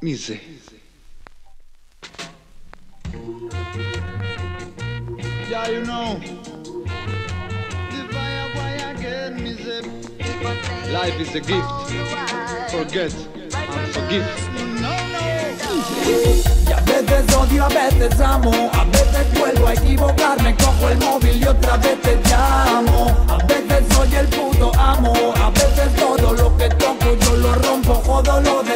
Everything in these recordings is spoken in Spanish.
Mise. Yeah, you know. Life is a gift. Forget and forgive. Y a veces odio, a veces amo A veces vuelvo a equivocarme Cojo el móvil y otra vez te llamo A veces soy el puto amo A veces todo lo que toco yo lo rompo Jodo lo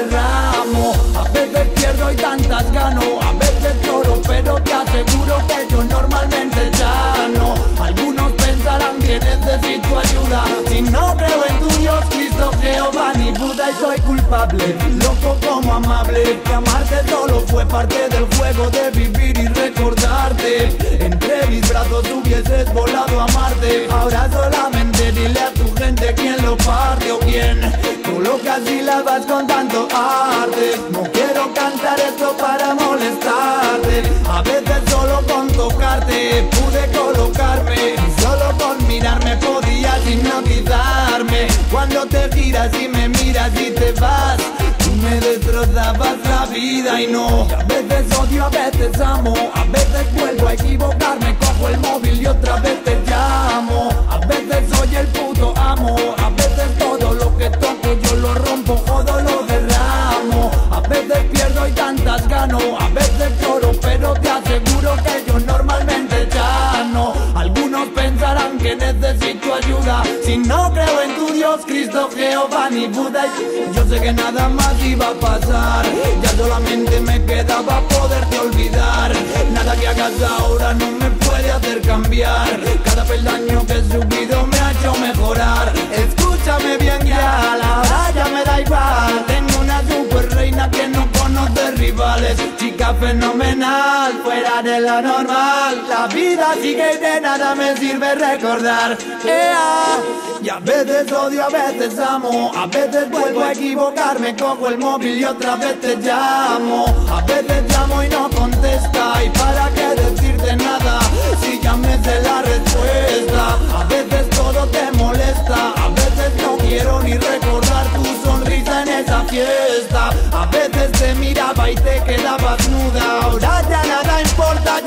ni Buda y soy culpable. Loco como amable Que amarte solo fue parte del juego de vivir y recordarte. Entre mis brazos hubieses volado a Marte. Ahora solamente dile a tu gente quién lo parte o quién Colocas sílabas con tanto arte. No quiero cantar esto para molestarte Cuando te giras y me miras y te vas Tú me destrozabas la vida y no. A veces odio, a veces amo A veces vuelvo a equivocarme Cojo el móvil y otra vez te llamo. A veces soy el puto amo A veces todo lo que toco yo lo rompo Jodo lo derramo. A veces pierdo y tantas gano A veces Que necesito ayuda. Si no creo en tu Dios, Cristo, Jehová ni Buda. Yo sé que nada más iba a pasar. Ya solamente me quedaba poderte olvidar. Nada que hagas ahora no me puede hacer cambiar. Cada peldaño que he subido me ha hecho mejorar. Escúchame bien ya, la ya me da igual chica fenomenal, fuera de lo normal. La vida sigue y de nada me sirve recordar. Ea. Y a veces odio, a veces amo, a veces vuelvo a equivocarme, cojo el móvil y otra vez te llamo. A veces llamo y no contesta, y para qué decirte nada, si ya me sé la respuesta. A veces todo te molesta, a veces no quiero ni recordar tu sonrisa en esa fiesta y te quedabas nuda. Ahora ya nada importa,